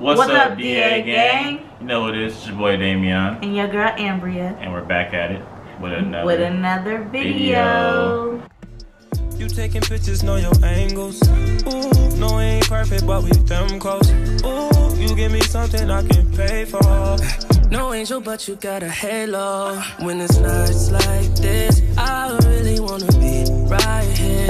What's, What's up, up, DA DA gang? gang? You know what it is. It's your boy Damion, And your girl Ambria and we're back at it with another. with another video. You taking pictures, know your angles. Ooh, no, it ain't perfect, but we them close. Ooh, you give me something I can pay for. No angel, but you got a halo. When it's nights like this, I really wanna be right here.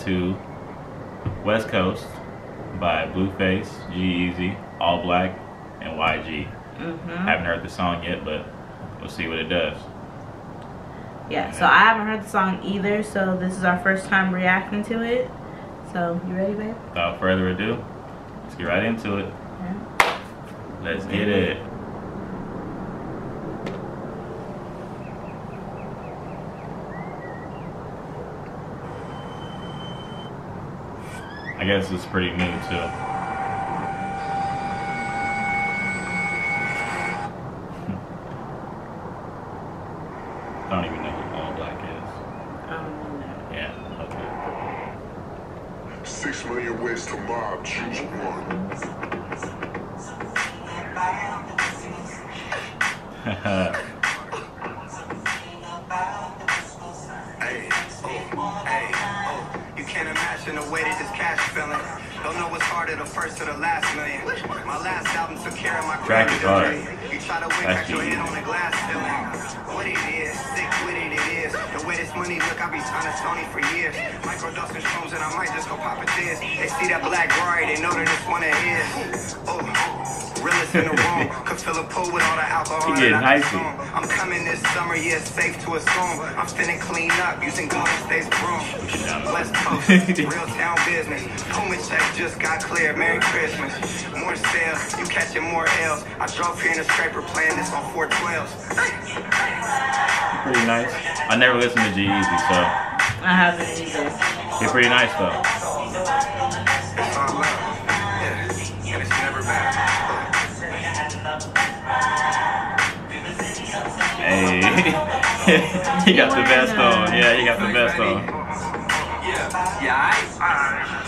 To West Coast by Blueface, G-Eazy, All Black, and YG. Mm-hmm. Haven't heard the song yet, but we'll see what it does. Yeah, so I haven't heard the song either, so this is our first time reacting to it. So, you ready, babe? Without further ado, let's get right into it. Yeah. Let's get it. I guess it's pretty new too. I don't even know who All Black is. Um, Yeah, okay. Six million ways to mob, choose one. can't imagine the way that this cash feeling. Don't know what's harder, the first or the last million. My last album took care of my Track is hard. You try to win, That's crack your deep. head on the glass ceiling. What it is, sick with it, it is. The way this money look, I be trying to Sony for years. Microdose and shrooms, and I might just go pop a this. They see that black Rory, they know that it's one of his. Oh, realest in the room. Could fill a pool with all the alcohol. He getting I hypey. consume. I'm coming this summer, yeah, it's safe to assume. I'm spinning clean up using Golden State's broom. West Coast, real town business. Puma check just got cleared. Merry Christmas. More sales, you catching more L's. I drove here in a scraper playing this on 412s. pretty nice. I never listened to G-Eazy, so I haven't either. he's pretty nice though. It's all love. Yeah, and it's never bad. Hey, he got the best on. Yeah, he got the best on. Yeah, yeah, I,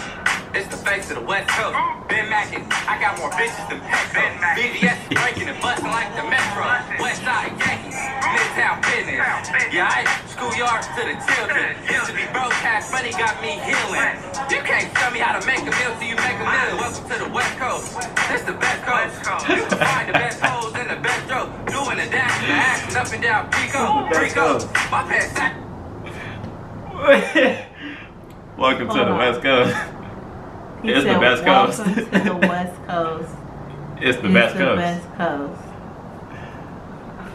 it's the face of the West Coast. Ben Mackin, I got more bitches than Petco. BBS breaking and busting like the Metro. West Side Yankees, Midtown business. Yeah, I schoolyards to the children. Used to be broadcast, money got me healing. You can't tell me how to make a meal till you make a meal. Welcome to the West Coast. This the best coast. You can find the best hoes and the best joke. Doing the dash and the action up and down Pico. Best Rico, coast. my pants. Welcome to the. West Coast. He It's the said, best coast. Welcome to the West Coast. It's the It's best the coast. West Coast.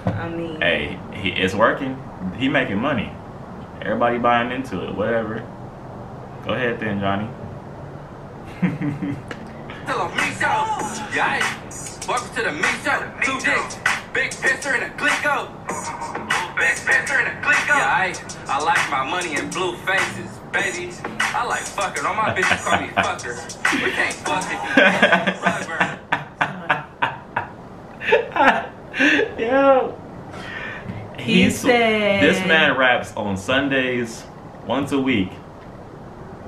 I mean, Hey, he, it's working. He making money. Everybody buying into it. Whatever. Go ahead then, Johnny. Till I'm me show. Yeah, welcome to the me show. Two dicks, big pisser and a glico. Big pisser and a glico. Yeah, hey. I like my money in blue faces, baby. I like fucking. All my bitches call me fucker. We can't fuck if you Yo. He said- This man raps on Sundays once a week.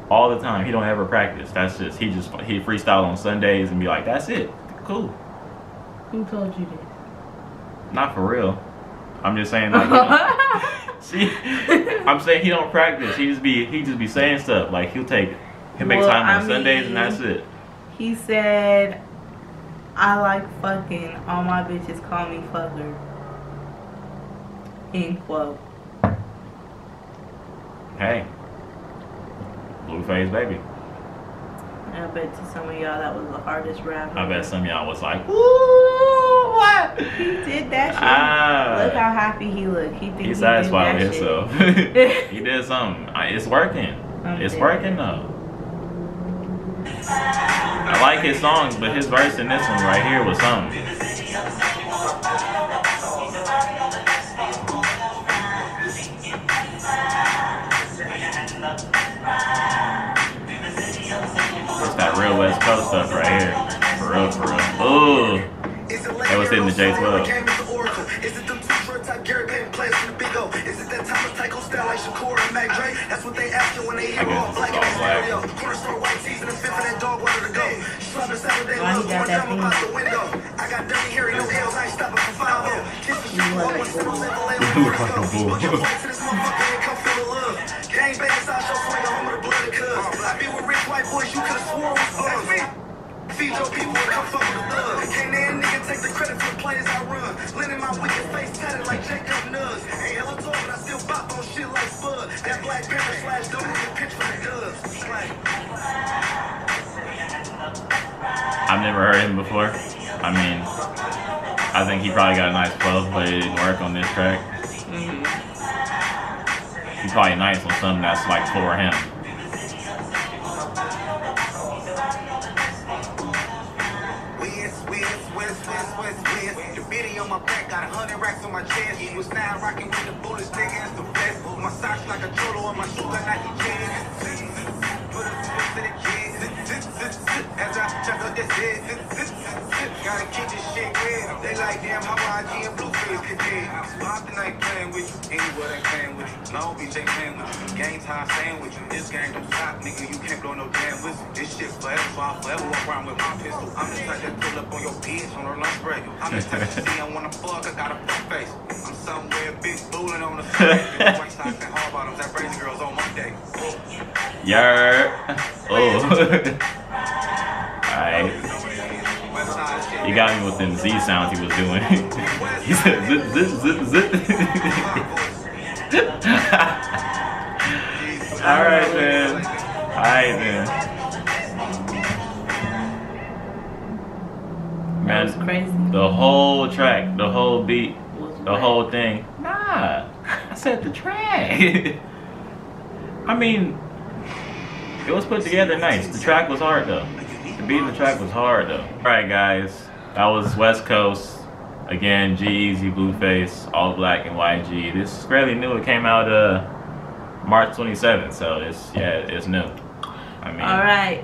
All the time. He don't ever practice. That's just he just he freestyle on Sundays and be like, that's it. Cool. who told you this? Not for real. I'm just saying like you know, See, I'm saying he don't practice. He just be he just be saying stuff. Like he'll take he'll make Well, time on I Sundays and that's it. He said, I like fucking. All my bitches call me fucker. End quote. Hey. Blueface baby. I bet to some of y'all that was the hardest rap. I bet some of y'all was like, Ooh, what? He did that shit. Ah. Look how happy he looked. He he's he satisfied did with himself. he did something. It's working. I'm It's dead. working though. I like his songs, but his verse in this one right here was something. It's that real West Coast stuff right here. For For real, for real. Ooh. That was hitting the J12. Like Shakur and Mac Dre? That's what they asking when they hear I guess all black in the black. stereo. Corner store white tees and a fifth of that dog water to go. Slapping Saturday Why he love, got pouring that down thing? out the window. I got dirty hair, no L's, I ain't stopping for five oh. Kiss the shoe, I want to sit on that delay You look like a bull. Book your flight to this motherfucker and come feel the love. Gang banging side show swinging home with a bloody cuz. I be with rich white boys, you could've swore was bums. Feed your people and come fuck with the thug. Can't that nigga take the credit for the plays I run. Lending my wicked face tatted like Jacob Nugs. I've never heard him before. I mean, I think he probably got a nice flow, but it didn't work on this track. Mm-hmm. He's probably nice on something that's like for him. My back got a hundred racks on my chest. He was now rocking with the bullets, nigga, it's the best. My socks like a cholo on my shoes like Nike. Long Beach ain't playing with you. Gang time staying with you. This gang don't stop, nigga. You can't blow no damn whistle. This shit forever, so I'll forever walk around with my pistol. I'm the type that pull up on your bitch on her lunch break. I'm the type that see I wanna fuck, I got a fuck face. I'm somewhere big booling on the street. White socks and hard bottoms, that crazy girls on Monday. Yer. Oh. Alright. West side shit. You got me with them Z sounds he was doing. he said zip, zip, zip, zip. Alright, man. Alright, man. That was crazy. the whole track, the whole beat, the whole thing. Nah, I said the track. I mean, it was put together nice. The track was hard though. The beat in the track was hard though. All right, guys, that was West Coast. Again, G-Eazy, Blueface, All Black, and YG. This is fairly new. It came out uh March 27th, so it's yeah, it's new. I mean, All right.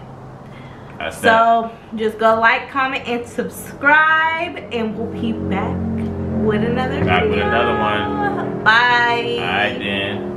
that's that. So just go like, comment, and subscribe, and we'll be back with another Back with another one. Bye. All right then.